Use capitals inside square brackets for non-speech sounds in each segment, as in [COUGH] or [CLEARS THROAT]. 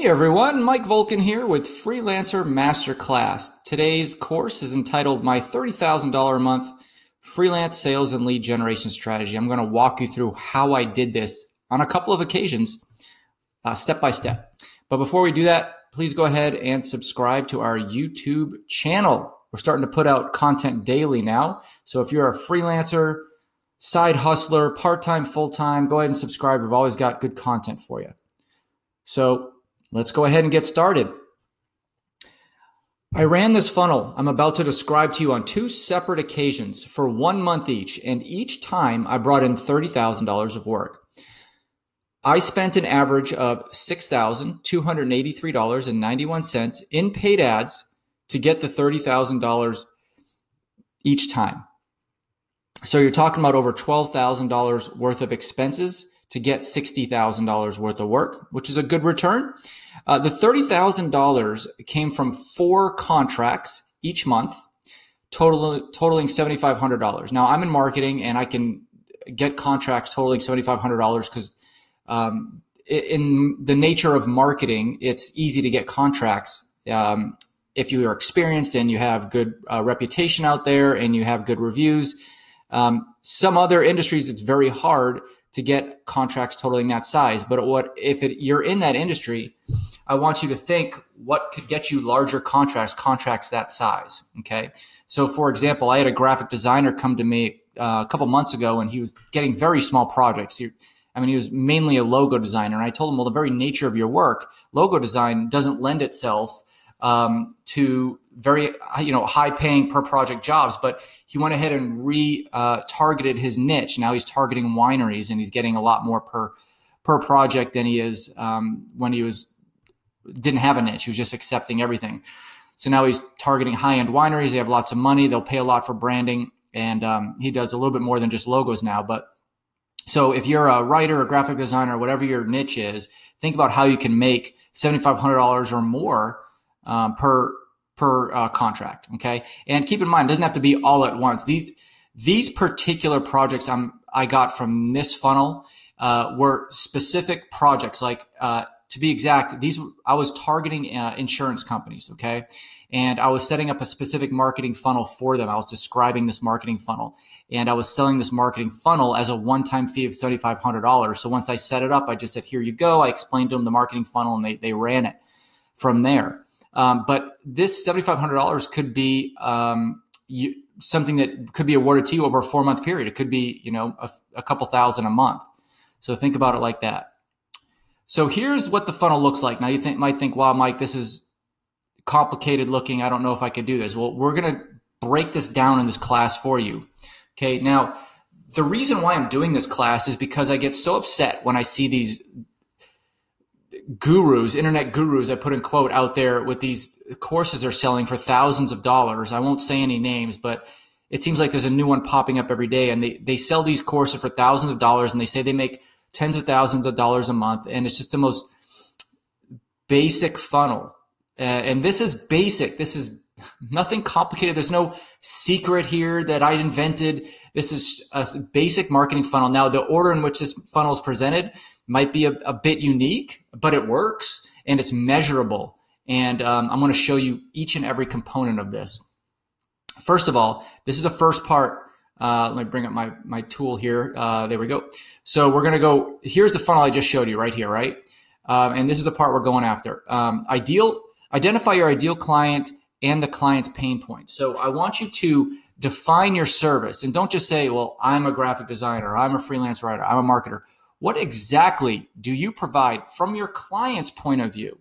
Hey everyone, Mike Volkin here with Freelancer Masterclass. Today's course is entitled My $30,000 a Month Freelance Sales and Lead Generation Strategy. I'm going to walk you through how I did this on a couple of occasions, uh, step by step. But before we do that, please go ahead and subscribe to our YouTube channel. We're starting to put out content daily now. So if you're a freelancer, side hustler, part time, full time, go ahead and subscribe. We've always got good content for you. So let's go ahead and get started. I ran this funnel I'm about to describe to you on two separate occasions for one month each, and each time I brought in $30,000 of work. I spent an average of $6,283.91 in paid ads to get the $30,000 each time. So you're talking about over $12,000 worth of expenses to get $60,000 worth of work, which is a good return. Uh, the $30,000 came from four contracts each month, total, totaling $7,500. Now I'm in marketing and I can get contracts totaling $7,500 because um, in the nature of marketing, it's easy to get contracts um, if you are experienced and you have good uh, reputation out there and you have good reviews. Um, some other industries, it's very hard to get contracts totaling that size. But what if it, you're in that industry? I want you to think what could get you larger contracts, contracts that size. Okay. So, for example, I had a graphic designer come to me uh, a couple months ago, and he was getting very small projects. He, I mean, he was mainly a logo designer, and I told him, well, the very nature of your work, logo design, doesn't lend itself um, to very you know high paying per project jobs but he went ahead and re uh, targeted his niche now he's targeting wineries and he's getting a lot more per per project than he is um, when he was didn't have a niche he was just accepting everything so now he's targeting high end wineries they have lots of money they'll pay a lot for branding and um, he does a little bit more than just logos now but so if you're a writer, a graphic designer, whatever your niche is, think about how you can make $7,500 or more um, per per uh, contract. Okay, and keep in mind, it doesn't have to be all at once. These these particular projects I'm I got from this funnel uh, were specific projects. Like uh, to be exact, these I was targeting uh, insurance companies. Okay, and I was setting up a specific marketing funnel for them. I was describing this marketing funnel. And I was selling this marketing funnel as a one-time fee of $7,500. So once I set it up, I just said, here you go. I explained to them the marketing funnel and they, they ran it from there. Um, but this $7,500 could be um, you, something that could be awarded to you over a four month period. It could be, you know, a, a couple thousand a month. So think about it like that. So here's what the funnel looks like. Now you think, might think, wow, Mike, this is complicated looking. I don't know if I could do this. Well, we're going to break this down in this class for you. Okay. Now, the reason why I'm doing this class is because I get so upset when I see these gurus, internet gurus, I put in quote out there with these courses they're selling for thousands of dollars. I won't say any names, but it seems like there's a new one popping up every day and they, they sell these courses for thousands of dollars and they say they make tens of thousands of dollars a month. And it's just the most basic funnel. Uh, and this is basic. This is nothing complicated. There's no secret here that I invented. This is a basic marketing funnel. Now, the order in which this funnel is presented might be a, a bit unique, but it works and it's measurable. And um, I'm going to show you each and every component of this. First of all, this is the first part. Uh, let me bring up my, my tool here. Uh, there we go. So we're going to go, here's the funnel I just showed you right here, right? Um, and this is the part we're going after. Um, ideal, identify your ideal client and the client's pain points. So I want you to define your service and don't just say, well, I'm a graphic designer, I'm a freelance writer, I'm a marketer. What exactly do you provide from your client's point of view?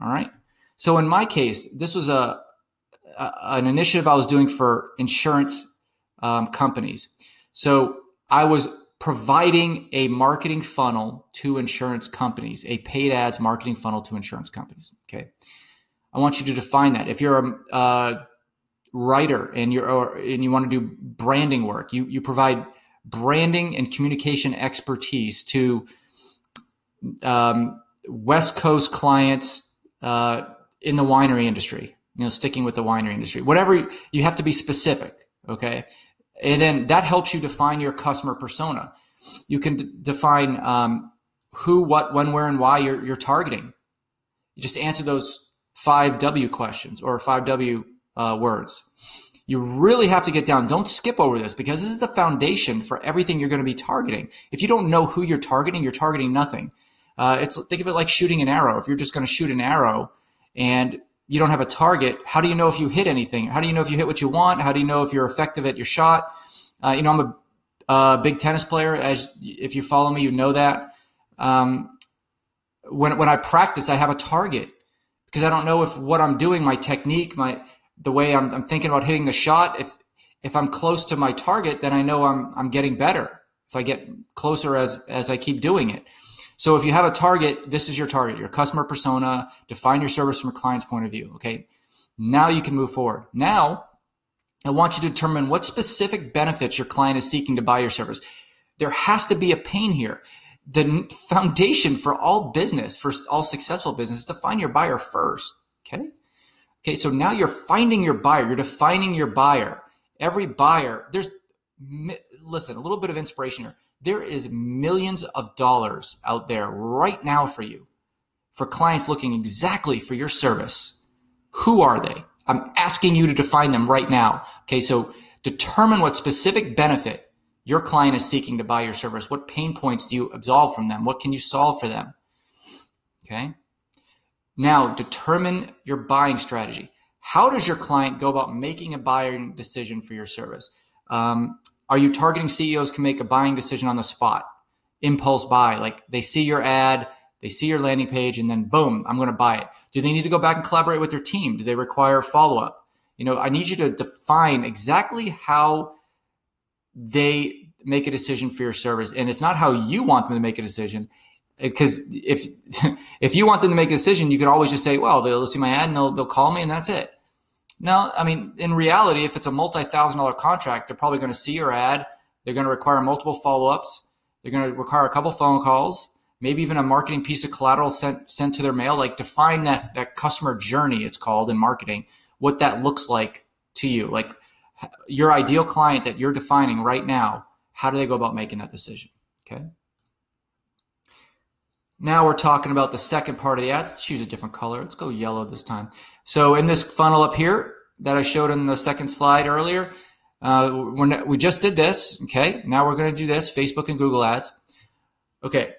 All right. So in my case, this was a, a an initiative I was doing for insurance um, companies. So I was providing a marketing funnel to insurance companies, a paid ads marketing funnel to insurance companies. Okay. I want you to define that. If you're a, a writer and you're or, and you want to do branding work, you you provide branding and communication expertise to um, West Coast clients uh, in the winery industry. You know, sticking with the winery industry. Whatever you have to be specific, okay, and then that helps you define your customer persona. You can define um, who, what, when, where, and why you're, you're targeting. You just answer those five W questions or five W uh, words. You really have to get down. Don't skip over this because this is the foundation for everything you're going to be targeting. If you don't know who you're targeting, you're targeting nothing. Uh, it's think of it like shooting an arrow. If you're just going to shoot an arrow and you don't have a target, how do you know if you hit anything? How do you know if you hit what you want? How do you know if you're effective at your shot? Uh, you know, I'm a, a, big tennis player. As if you follow me, you know that. Um, when when I practice, I have a target because I don't know if what I'm doing, my technique, my the way I'm, I'm thinking about hitting the shot, if if I'm close to my target, then I know I'm I'm getting better. If I get closer as as I keep doing it. So if you have a target, this is your target, your customer persona, define your service from a client's point of view. Okay. Now you can move forward. Now I want you to determine what specific benefits your client is seeking to buy your service. There has to be a pain here. The foundation for all business, for all successful business, is to find your buyer first. Okay. Okay, so now you're finding your buyer, you're defining your buyer. Every buyer, there's, listen, a little bit of inspiration here. There is millions of dollars out there right now for you, for clients looking exactly for your service. Who are they? I'm asking you to define them right now. Okay, so determine what specific benefit your client is seeking to buy your service. What pain points do you absolve from them? What can you solve for them? Okay. Now, determine your buying strategy. How does your client go about making a buying decision for your service? Um, are you targeting CEOs can make a buying decision on the spot? Impulse buy, like they see your ad, they see your landing page, and then boom, I'm going to buy it. Do they need to go back and collaborate with their team? Do they require follow up? You know, I need you to define exactly how they make a decision for your service. And it's not how you want them to make a decision because if [LAUGHS] if you want them to make a decision, you could always just say, "Well, they'll see my ad and they'll they'll call me, and that's it." No, I mean, in reality, if it's a multi-thousand dollar contract, they're probably going to see your ad. They're going to require multiple follow-ups. They're going to require a couple phone calls, maybe even a marketing piece of collateral sent sent to their mail. Like define that that customer journey. It's called in marketing. What that looks like to you, like your ideal client that you're defining right now. How do they go about making that decision? Okay. Now we're talking about the second part of the ads. Let's choose a different color. Let's go yellow this time. So in this funnel up here that I showed in the second slide earlier, uh, we just did this. Okay. Now we're going to do this Facebook and Google ads. Okay.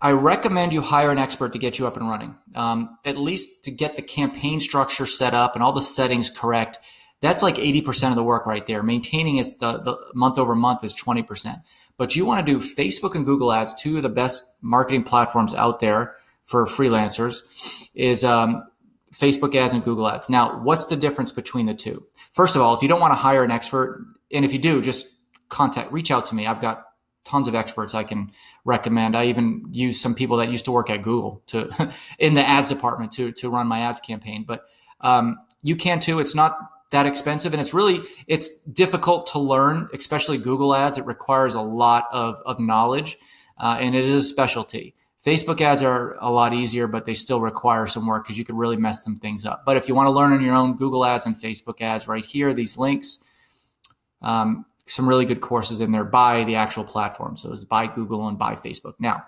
I recommend you hire an expert to get you up and running, um, at least to get the campaign structure set up and all the settings correct. That's like 80% of the work right there. Maintaining it's the, the month over month is 20% but you want to do Facebook and Google ads, two of the best marketing platforms out there for freelancers, is um, Facebook ads and Google ads. Now, what's the difference between the two? First of all, if you don't want to hire an expert, and if you do, just contact, reach out to me. I've got tons of experts I can recommend. I even use some people that used to work at Google to [LAUGHS] in the ads department to to run my ads campaign. But um, you can too. It's not that expensive. And it's really it's difficult to learn especially google ads. It requires a lot of, of knowledge uh, and it is a specialty. Facebook ads are a lot easier but they still require some work because you could really mess some things up. But if you want to learn on your own google ads and facebook ads right here these links um, some really good courses in there by the actual platform. So it's by google and by facebook. Now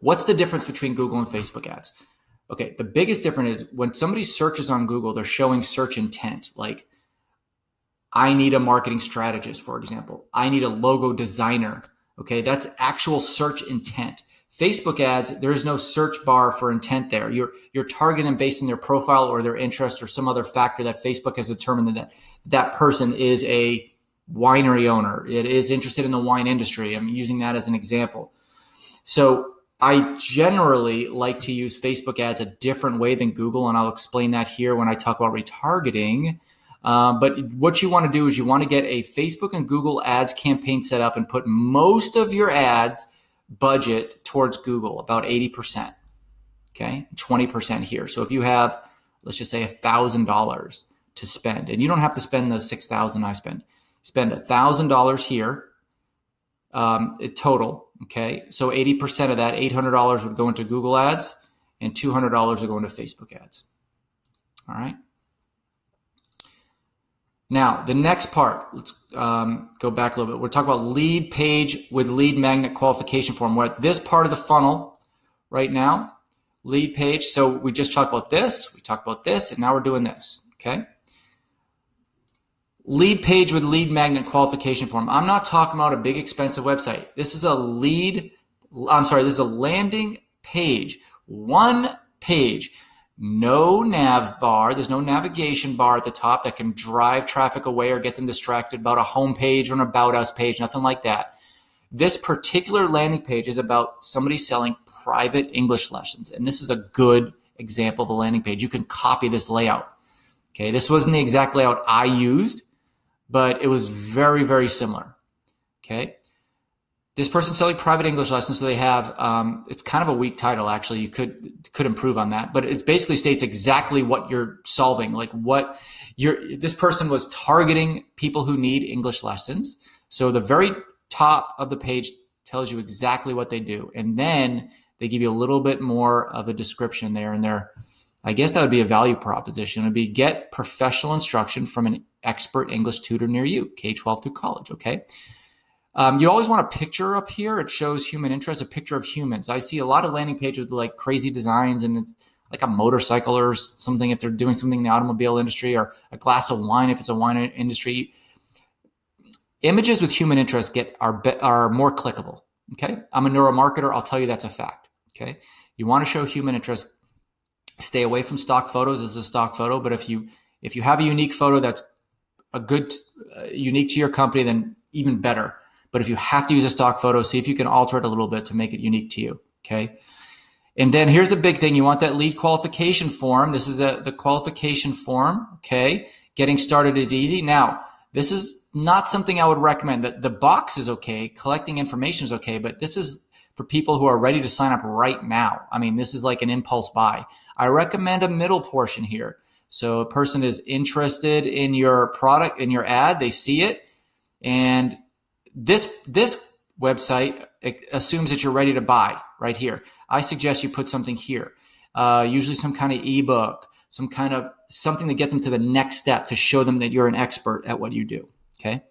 what's the difference between google and facebook ads Okay, the biggest difference is when somebody searches on Google, they're showing search intent. Like, I need a marketing strategist, for example. I need a logo designer. Okay, that's actual search intent. Facebook ads, there is no search bar for intent there. You're you're targeting them based on their profile or their interest or some other factor that Facebook has determined that that person is a winery owner. It is interested in the wine industry. I'm using that as an example. So I generally like to use Facebook ads a different way than Google, and I'll explain that here when I talk about retargeting. Uh, but what you want to do is you want to get a Facebook and Google ads campaign set up and put most of your ads budget towards Google, about 80%. Okay, 20% here. So if you have, let's just say $1,000 to spend, and you don't have to spend the 6000 I spend, spend $1,000 here um, total Okay, so 80% of that, $800 would go into Google ads and $200 would go into Facebook ads. All right. Now, the next part, let's um, go back a little bit. We're talking about lead page with lead magnet qualification form. We're at this part of the funnel right now. lead page. So we just talked about this, we talked about this, and now we're doing this. Okay. Lead page with lead magnet qualification form. I'm not talking about a big expensive website. This is a lead, I'm sorry, this is a landing page. One page. No nav bar. There's no navigation bar at the top that can drive traffic away or get them distracted about a home page or an about us page, nothing like that. This particular landing page is about somebody selling private English lessons. And this is a good example of a landing page. You can copy this layout. Okay, this wasn't the exact layout I used, but it was very, very similar. Okay, this person selling private English lessons, so they have um, it's kind of a weak title actually. You could could improve on that, but it basically states exactly what you're solving, like what you're. This person was targeting people who need English lessons. So the very top of the page tells you exactly what they do, and then they give you a little bit more of a description there and there. I guess that would be a value proposition. It would be get professional instruction from an expert English tutor near you, K 12 through college. Okay. Um, you always want a picture up here. It shows human interest, a picture of humans. I see a lot of landing pages with like crazy designs and it's like a motorcycle or something if they're doing something in the automobile industry or a glass of wine if it's a wine industry. Images with human interest get are, are more clickable. Okay. I'm a neuromarketer. I'll tell you that's a fact. Okay. You want to show human interest. Stay away from stock photos as a stock photo. But if you if you have a unique photo that's a good uh, unique to your company, then even better. But if you have to use a stock photo, see if you can alter it a little bit to make it unique to you. Okay. And then here's a big thing. You want that lead qualification form. This is the, the qualification form. Okay. Getting started is easy. Now, this is not something I would recommend. That the box is okay. Collecting information is okay, but this is for people who are ready to sign up right now. I mean, this is like an impulse buy. I recommend a middle portion here. So a person is interested in your product, in your ad, they see it, and this this website assumes that you're ready to buy right here. I suggest you put something here, uh, usually some kind of ebook, some kind of something to get them to the next step to show them that you're an expert at what you do. Okay.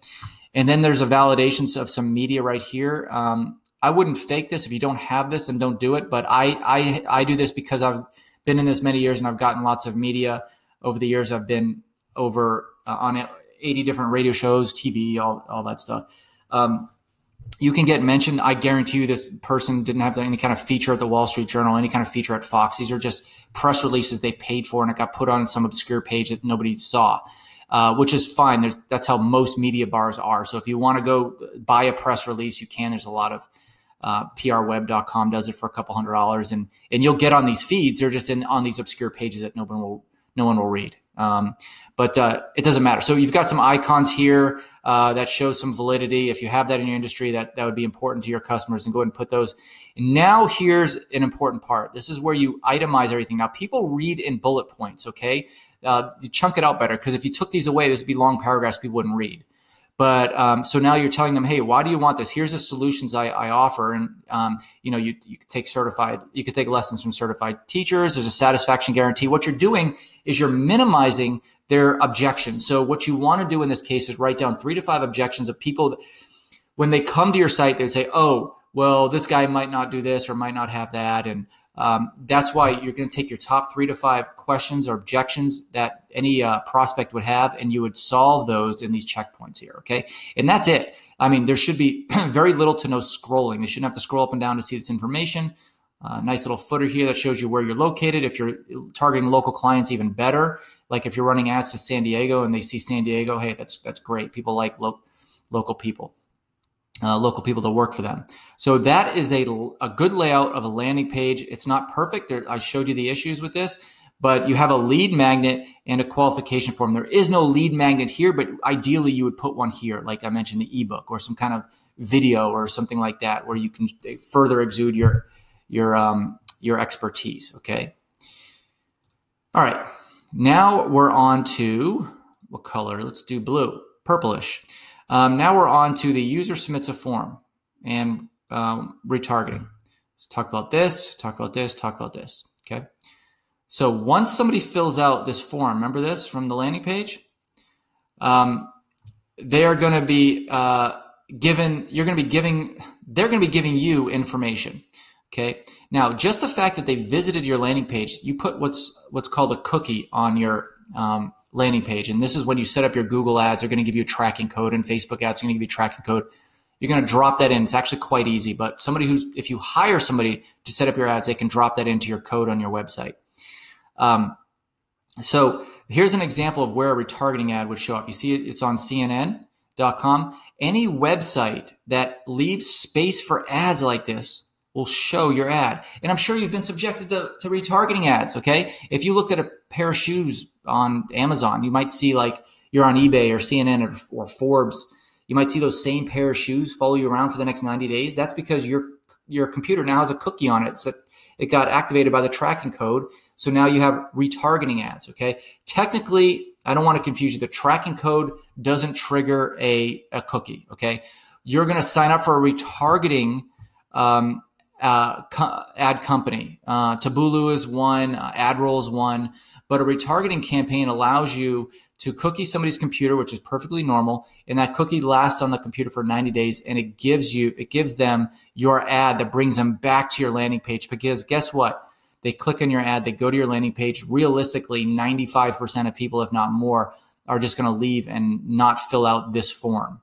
And then there's a validation of some media right here. Um, I wouldn't fake this if you don't have this and don't do it. But I, I, I do this because I've been in this many years and I've gotten lots of media over the years. I've been over uh, on 80 different radio shows, TV, all, all that stuff. Um, you can get mentioned. I guarantee you this person didn't have any kind of feature at the Wall Street Journal, any kind of feature at Fox. These are just press releases they paid for and it got put on some obscure page that nobody saw. Uh, which is fine. There's, that's how most media bars are. So if you want to go buy a press release, you can. There's a lot of uh, prweb.com does it for a couple hundred dollars, and and you'll get on these feeds. They're just in on these obscure pages that no one will no one will read. Um, but uh, it doesn't matter. So you've got some icons here uh, that show some validity. If you have that in your industry, that that would be important to your customers, and go ahead and put those. And now here's an important part. This is where you itemize everything. Now people read in bullet points. Okay, uh, you chunk it out better because if you took these away, this would be long paragraphs people wouldn't read. But um, so now you're telling them, hey, why do you want this? Here's the solutions I, I offer, and um, you know you you could take certified, you could take lessons from certified teachers. There's a satisfaction guarantee. What you're doing is you're minimizing their objections. So what you want to do in this case is write down three to five objections of people that, when they come to your site, they say, oh, well, this guy might not do this or might not have that, and um, that's why you're going to take your top three to five questions or objections that any uh, prospect would have, and you would solve those in these checkpoints here. Okay. And that's it. I mean, there should be [CLEARS THROAT] very little to no scrolling. They shouldn't have to scroll up and down to see this information. Uh, nice little footer here that shows you where you're located. If you're targeting local clients, even better. Like if you're running ads to San Diego and they see San Diego, hey, that's that's great. People like lo- local people uh, local people to work for them. So that is a, a good layout of a landing page. It's not perfect. There, I showed you the issues with this, but you have a lead magnet and a qualification form. There is no lead magnet here, but ideally you would put one here, like I mentioned, the ebook or some kind of video or something like that, where you can further exude your your um, your expertise. Okay. All right. Now we're on to what color? Let's do blue, purplish. Um, now we're on to the user submits a form and um, retargeting. So talk about this, talk about this, talk about this. Okay. So once somebody fills out this form, remember this from the landing page, um, they are going to be uh, given. You're going to be giving. They're going to be giving you information. Okay. Now, just the fact that they visited your landing page, you put what's what's called a cookie on your um, landing page, and this is when you set up your Google ads. They're going to give you a tracking code, and Facebook ads are going to give you a tracking code. You're going to drop that in. It's actually quite easy, but somebody who's if you hire somebody to set up your ads, they can drop that into your code on your website. Um, so here's an example of where a retargeting ad would show up. You see it, it's on CNN.com. Any website that leaves space for ads like this will show your ad. And I'm sure you've been subjected to, to retargeting ads. Okay. If you looked at a pair of shoes on Amazon, you might see like you're on eBay or CNN or, or Forbes. You might see those same pair of shoes follow you around for the next 90 days. That's because your your computer now has a cookie on it. So it got activated by the tracking code. So now you have retargeting ads. Okay. Technically, I don't want to confuse you. The tracking code doesn't trigger a, a cookie. Okay. You're going to sign up for a retargeting um, uh, co- ad company. Uh, Taboola is one, uh, AdRoll is one, but a retargeting campaign allows you to cookie somebody's computer, which is perfectly normal, and that cookie lasts on the computer for 90 days, and it gives you, it gives them your ad that brings them back to your landing page. Because guess what? They click on your ad, they go to your landing page. Realistically, 95% of people, if not more, are just going to leave and not fill out this form.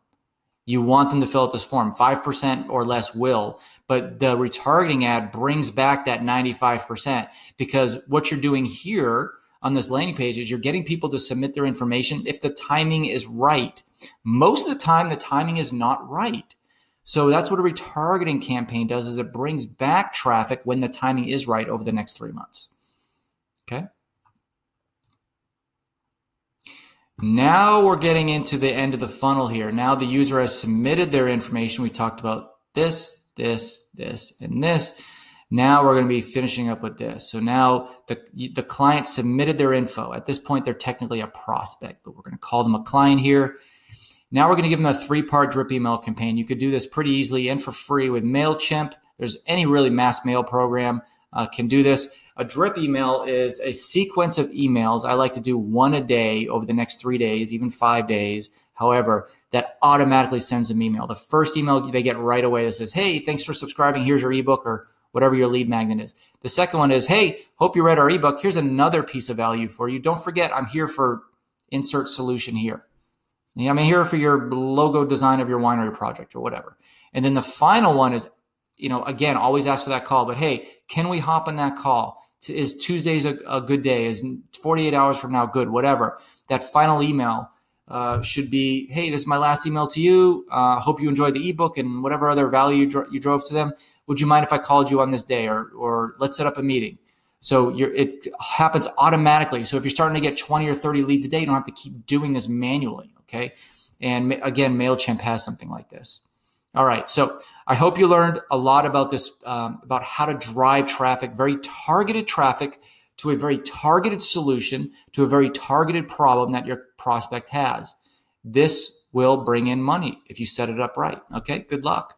You want them to fill out this form. 5% or less will, but the retargeting ad brings back that 95% because what you're doing here on this landing page is you're getting people to submit their information if the timing is right. Most of the time, the timing is not right. So that's what a retargeting campaign does is it brings back traffic when the timing is right over the next three months. Okay. Now we're getting into the end of the funnel here. Now the user has submitted their information. We talked about this, this, this, and this. Now we're going to be finishing up with this. So now the, the client submitted their info. At this point, they're technically a prospect, but we're going to call them a client here. Now we're going to give them a three part drip email campaign. You could do this pretty easily and for free with MailChimp. There's any really mass mail program uh, can do this. A drip email is a sequence of emails. I like to do one a day over the next three days, even five days. However, that automatically sends them email. The first email they get right away that says, Hey, thanks for subscribing. Here's your ebook or whatever your lead magnet is. The second one is, Hey, hope you read our ebook. Here's another piece of value for you. Don't forget, I'm here for insert solution here. I'm here for your logo design of your winery project or whatever. And then the final one is, you know, again, always ask for that call, but hey, can we hop on that call? Is Tuesdays a, a good day? Is 48 hours from now good? Whatever. That final email uh, should be, hey, this is my last email to you. Uh, hope you enjoyed the ebook and whatever other value you, dro- you drove to them. Would you mind if I called you on this day or, or let's set up a meeting? So it happens automatically. So if you're starting to get 20 or 30 leads a day, you don't have to keep doing this manually. Okay. And again, MailChimp has something like this. All right. So I hope you learned a lot about this, um, about how to drive traffic, very targeted traffic to a very targeted solution to a very targeted problem that your prospect has. This will bring in money if you set it up right. Okay. Good luck.